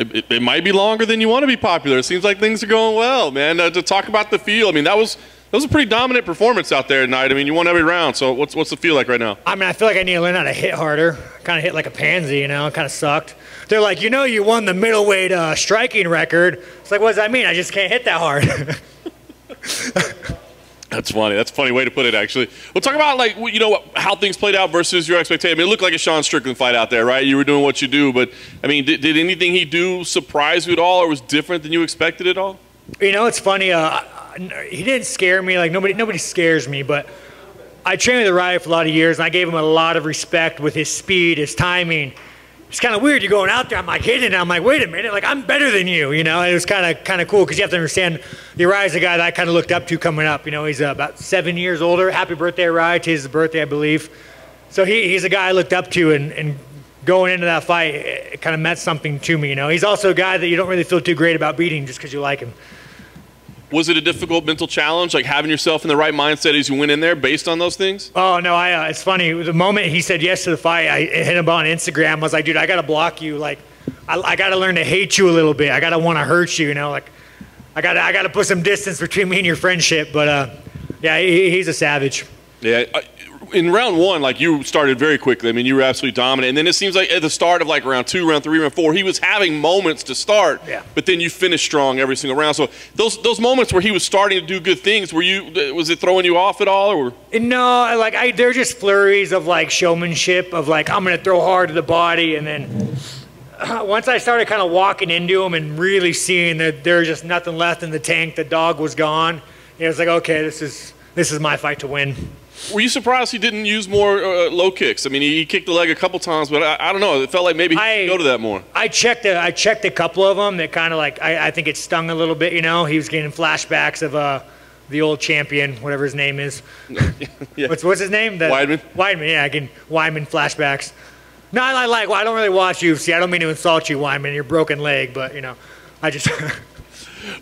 it, it, it might be longer than you want to be popular. It seems like things are going well, man. Uh, to talk about the feel, I mean, that was that was a pretty dominant performance out there tonight. I mean, you won every round. So what's what's the feel like right now? I mean, I feel like I need to learn how to hit harder. Kind of hit like a pansy, you know. Kind of sucked. They're like, you know, you won the middleweight uh, striking record. It's like, what does that mean? I just can't hit that hard. That's funny. That's a funny way to put it, actually. We'll talk about like you know how things played out versus your expectation. I mean, it looked like a Sean Strickland fight out there, right? You were doing what you do, but I mean, did, did anything he do surprise you at all, or was different than you expected at all? You know, it's funny. Uh, he didn't scare me. Like nobody, nobody scares me. But I trained with the Riot for a lot of years, and I gave him a lot of respect with his speed, his timing it's kind of weird. You're going out there. I'm like hitting it. I'm like, wait a minute. Like I'm better than you. You know. it was kind of kind of cool because you have to understand. Uriah's a guy that I kind of looked up to coming up. You know, he's uh, about seven years older. Happy birthday, Uriah! His birthday, I believe. So he, he's a guy I looked up to, and, and going into that fight, it kind of meant something to me. You know, he's also a guy that you don't really feel too great about beating just because you like him. Was it a difficult mental challenge, like having yourself in the right mindset as you went in there based on those things? Oh, no, I, uh, it's funny. The moment he said yes to the fight, I hit him on Instagram. I was like, dude, I got to block you. Like, I, I got to learn to hate you a little bit. I got to want to hurt you, you know? Like, I got to I gotta put some distance between me and your friendship. But, uh, yeah, he, he's a savage. Yeah, in round one, like you started very quickly. I mean, you were absolutely dominant. And then it seems like at the start of like round two, round three, round four, he was having moments to start. Yeah. But then you finished strong every single round. So those those moments where he was starting to do good things, were you uh, was it throwing you off at all, or? No, like I, they're just flurries of like showmanship of like I'm gonna throw hard to the body, and then once I started kind of walking into him and really seeing that there's just nothing left in the tank, the dog was gone. It was like, okay, this is this is my fight to win. Were you surprised he didn't use more uh, low kicks? I mean, he, he, kicked the leg a couple times, but I, I don't know. It felt like maybe he I, go to that more. I checked. A, I checked a couple of them that kind of like I, I, think it stung a little bit. You know, he was getting flashbacks of uh, the old champion, whatever his name is. yeah. What's what's his name? The, Weidman. Weidman. Yeah, I can Weidman flashbacks. No, I like. Well, I don't really watch UFC. I don't mean to insult you, Weidman, your broken leg, but you know, I just.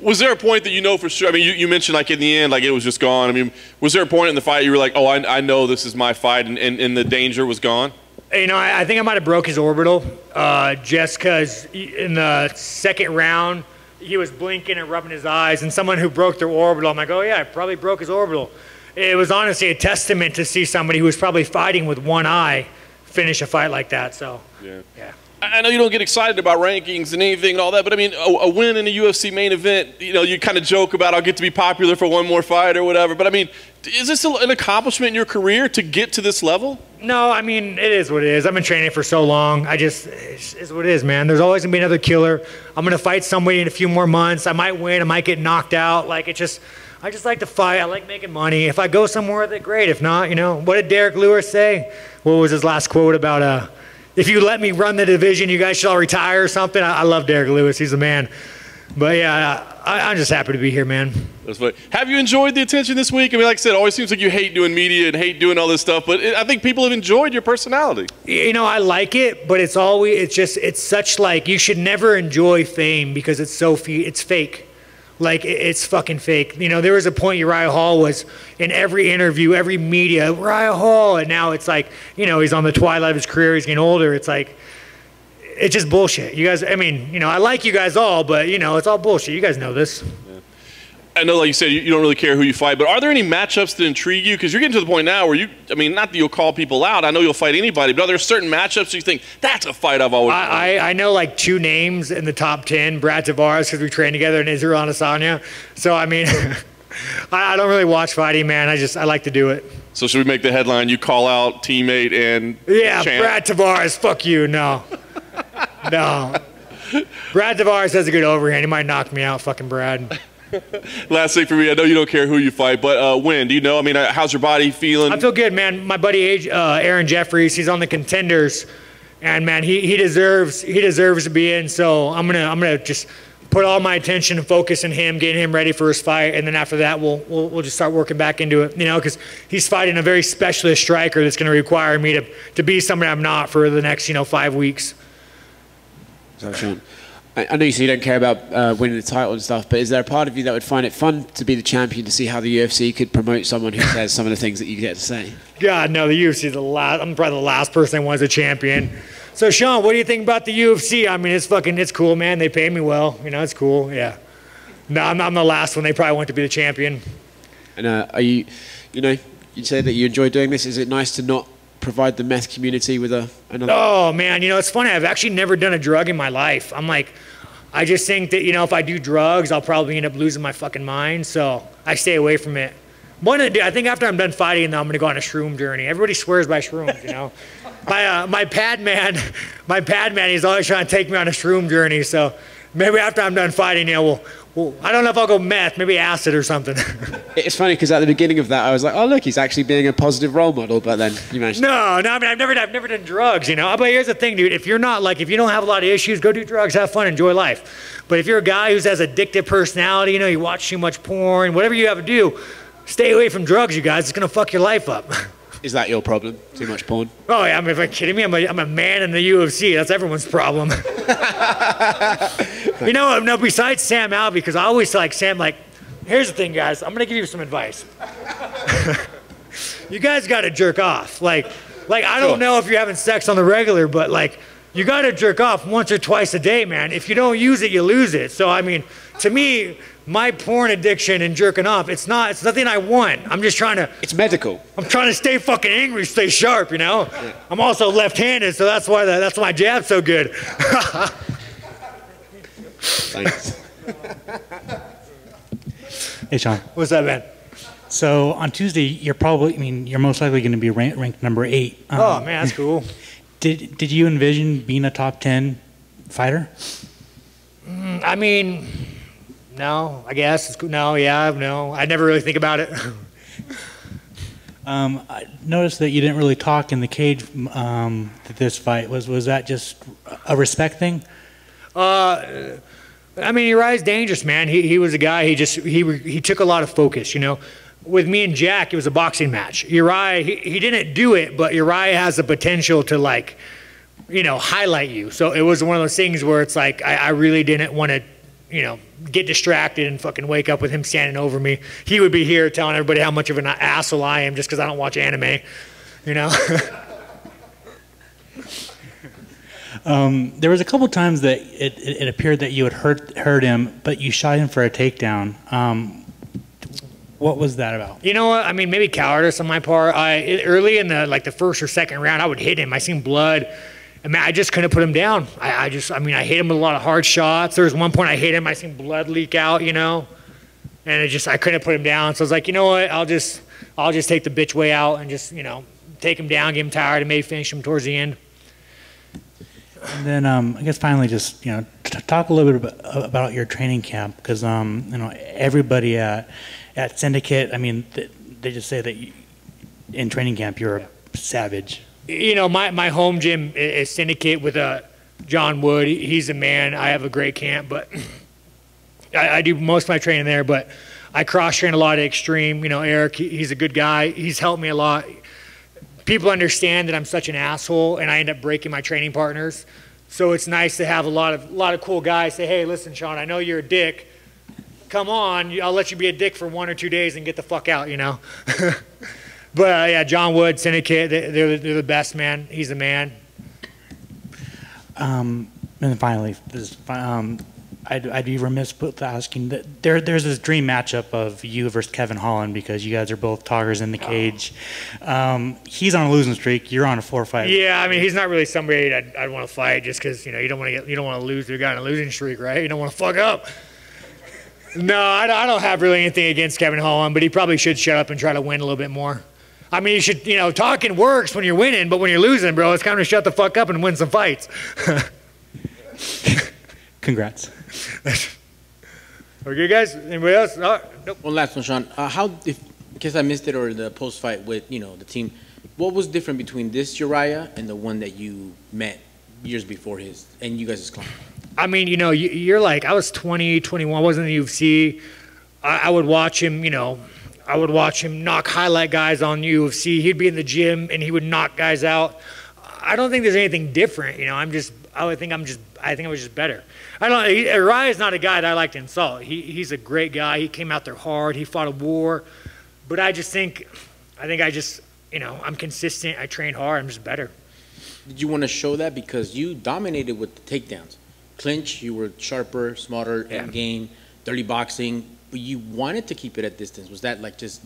was there a point that you know for sure? I mean, you, you, mentioned like in the end, like it was just gone. I mean, was there a point in the fight you were like, oh, I, I know this is my fight, and, and, and the danger was gone? You know, I, I think I might have broke his orbital uh, just because in the second round, he was blinking and rubbing his eyes, and someone who broke their orbital, I'm like, oh, yeah, I probably broke his orbital. It was honestly a testament to see somebody who was probably fighting with one eye finish a fight like that. So, yeah. yeah. I know you don't get excited about rankings and anything and all that, but I mean, a, a win in a UFC main event, you know, you kind of joke about I'll get to be popular for one more fight or whatever. But I mean, is this an accomplishment in your career to get to this level? No, I mean, it is what it is. I've been training for so long. I just, it's, what it is, man. There's always going to be another killer. I'm going to fight somebody in a few more months. I might win. I might get knocked out. Like, it just, I just like to fight. I like making money. If I go somewhere with it, great. If not, you know, what did Derrick Lewis say? What was his last quote about, uh, if you let me run the division, you guys should all retire or something. I, I love Derrick Lewis. He's a man. But yeah, I, am just happy to be here, man. That's funny. Have you enjoyed the attention this week? I mean, like I said, it always seems like you hate doing media and hate doing all this stuff, but it, I think people have enjoyed your personality. You know, I like it, but it's always it's just it's such like you should never enjoy fame because it's so it's fake. Like it's fucking fake. You know, there was a point Uriah Hall was in every interview, every media, Uriah Hall, and now it's like, you know, he's on the twilight of his career, he's getting older. It's like, it's just bullshit. You guys, I mean, you know, I like you guys all, but you know, it's all bullshit. You guys know this. I know, like you said, you, you, don't really care who you fight, but are there any matchups that intrigue you? Because you're getting to the point now where you, I mean, not that you'll call people out. I know you'll fight anybody, but are there certain matchups you think that's a fight I've always? I, I, I know like two names in the top ten: Brad Tavares because we trained together, and Israel Adesanya. So I mean, I, I don't really watch fighting, man. I just I like to do it. So should we make the headline? You call out teammate and yeah, champ? Brad Tavares. Fuck you. No, no. Brad Tavares has a good overhand. He might knock me out. Fucking Brad. Last thing for me, I know you don't care who you fight, but uh, when? Do you know? I mean, uh, how's your body feeling? I feel good, man. My buddy uh, Aaron Jeffery, he's on the contenders, and man, he, he deserves he deserves to be in. So I'm gonna I'm gonna just put all my attention and focus on him, getting him ready for his fight, and then after that, we'll we'll, we'll just start working back into it. You know, because he's fighting a very specialist striker that's going to require me to to be somebody I'm not for the next you know five weeks. I know you say you don't care about uh, winning the title and stuff, but is there a part of you that would find it fun to be the champion to see how the UFC could promote someone who says some of the things that you get to say? God, no, the UFC is the last. I'm probably the last person that wants a champion. So Sean, what do you think about the UFC? I mean, it's fucking, it's cool, man. They pay me well. You know, it's cool. Yeah. No, I'm, I'm the last one. They probably want to be the champion. And uh, are you, you know, you say that you enjoy doing this. Is it nice to not provide the meth community with a another? Oh man, you know it's funny. I've actually never done a drug in my life. I'm like, I just think that you know if I do drugs, I'll probably end up losing my fucking mind. So I stay away from it. One, I think after I'm done fighting, though, I'm gonna go on a shroom journey. Everybody swears by shrooms, you know. my uh, my pad man, my pad man, he's always trying to take me on a shroom journey. So maybe after I'm done fighting, you know, we'll well, I don't know if I'll go meth, maybe acid or something. it's funny because at the beginning of that, I was like, oh, look, he's actually being a positive role model. But then you managed. No, no, I mean, I've never, I've never done drugs, you know. But here's the thing, dude. If you're not like, if you don't have a lot of issues, go do drugs, have fun, enjoy life. But if you're a guy who has addictive personality, you know, you watch too much porn, whatever you have to do, stay away from drugs, you guys. It's gonna fuck your life up. Is that your problem? Too much porn? Oh, yeah. I mean, if you're kidding me, I'm a, I'm a man in the UFC. That's everyone's problem. you know, no, besides Sam Alvey, because I always like Sam, like, here's the thing, guys. I'm going to give you some advice. you guys got to jerk off. Like, like I don't know if you're having sex on the regular, but like, you got to jerk off once or twice a day, man. If you don't use it, you lose it. So, I mean, to me, my porn addiction and jerking off, it's not, it's nothing I want. I'm just trying to. It's medical. I'm trying to stay fucking angry, stay sharp, you know? Yeah. I'm also left handed, so that's why, the, that's why my jab's so good. Thanks. hey, Sean. What's up, man? So on Tuesday, you're probably, I mean, you're most likely going to be ranked, ranked number eight. Um, oh, man, that's cool. Did, did you envision being a top 10 fighter? Mm, I mean, no, I guess. No, yeah, no. I never really think about it. um, I noticed that you didn't really talk in the cage um, this fight. Was was that just a respect thing? Uh, I mean, Uriah's dangerous, man. He he was a guy. He just he he took a lot of focus. You know, with me and Jack, it was a boxing match. Uriah he, he didn't do it, but Uriah has the potential to like, you know, highlight you. So it was one of those things where it's like I, I really didn't want to you know, get distracted and fucking wake up with him standing over me. He would be here telling everybody how much of an asshole I am just because I don't watch anime, you know. um, there was a couple times that it, it, it, appeared that you had hurt hurt him, but you shot him for a takedown. Um, what was that about? You know what? I mean, maybe cowardice on my part. I early in the like the first or second round, I would hit him. I seen blood I mean, I just couldn't put him down. I, I, just, I mean, I hit him with a lot of hard shots. There was one point I hit him, I seen blood leak out, you know, and it just, I couldn't put him down. So I was like, you know what? I'll just, I'll just take the bitch way out and just, you know, take him down, get him tired, and maybe finish him towards the end. And then um, I guess finally, just you know, t- talk a little bit about, about your training camp because um, you know everybody at at Syndicate. I mean, th- they just say that you, in training camp you're a savage you know, my, my home gym is Syndicate with uh, John Wood. He's a man. I have a great camp, but I, I do most of my training there. But I cross train a lot at Extreme. You know, Eric, he's a good guy. He's helped me a lot. People understand that I'm such an asshole, and I end up breaking my training partners. So it's nice to have a lot of a lot of cool guys say, "Hey, listen, Sean, I know you're a dick. Come on, I'll let you be a dick for one or two days and get the fuck out." You know. But uh, yeah, John Wood, Syndicate, they're, they're the best, man. He's the man. Um, and then finally, this, um, I'd, I'd, be remiss with asking that there, there's this dream matchup of you versus Kevin Holland because you guys are both talkers in the cage. Um, he's on a losing streak. You're on a four fight. Yeah, I mean he's not really somebody I'd, I'd want to fight just because you know you don't want to get you don't want to lose to a guy on a losing streak, right? You don't want to fuck up. No, I, I don't have really anything against Kevin Holland, but he probably should shut up and try to win a little bit more. I mean, you should, you know, talking works when you're winning, but when you're losing, bro, it's time to shut the fuck up and win some fights. Congrats. okay, guys. Anybody else? Oh, nope. One last one, Sean. Uh, how, if, in case I missed it or the post fight with, you know, the team, what was different between this Uriah and the one that you met years before his and you guys' client? I mean, you know, you're like, I was 20, 21, wasn't in the UFC. I, I would watch him, you know, I would watch him knock highlight guys on UFC. He'd be in the gym and he would knock guys out. I don't think there's anything different. You know, I'm just, I would think I'm just, I think I was just better. I don't, he, is not a guy that I like to insult. He, he's a great guy. He came out there hard. He fought a war. But I just think, I think I just, you know, I'm consistent. I train hard. I'm just better. did you want to show that because you dominated with the takedowns, clinch, you were sharper, smarter, Yeah. end game, dirty boxing, you wanted to keep it at distance. Was that like just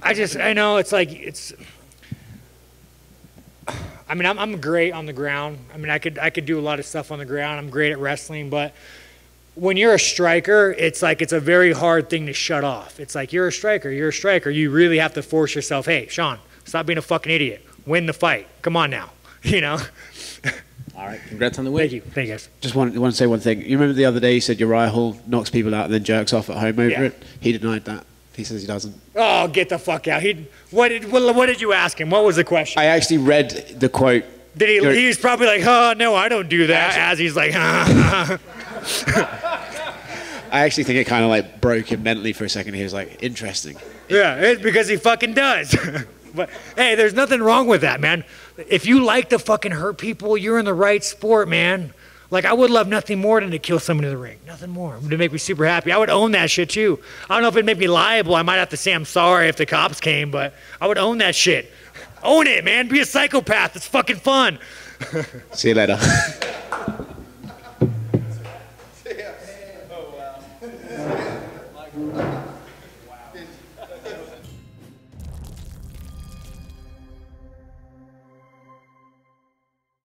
I just, I know it's like, it's, I mean, I'm, I'm great on the ground. I mean, I could, I could do a lot of stuff on the ground. I'm great at wrestling, but when you're a striker, it's like, it's a very hard thing to shut off. It's like, you're a striker, you're a striker. You really have to force yourself, hey, Sean, stop being a fucking idiot. Win the fight. Come on now. You know? All right? Congrats on the win. Thank you. Thank you guys. Just want, want to say one thing. You remember the other day you said Uriah Hall knocks people out and then jerks off at home over Yeah. it? He denied that. He says he doesn't. Oh, get the fuck out. He, what did, what, what did you ask him? What was the question? I actually read the quote. Did he, You're- he was probably like, oh, no, I don't do that. As he's like, I actually think it kind of like broke him mentally for a second. He was like, interesting. Yeah, it's because he fucking does. but hey, there's nothing wrong with that, man. If you like to fucking hurt people, you're in the right sport, man. Like I would love nothing more than to kill someone in the ring. Nothing more. To make me super happy. I would own that shit too. I don't know if it'd make me liable. I might have to say I'm sorry if the cops came, but I would own that shit. Own it, man. Be a psychopath. It's fucking fun. See you later.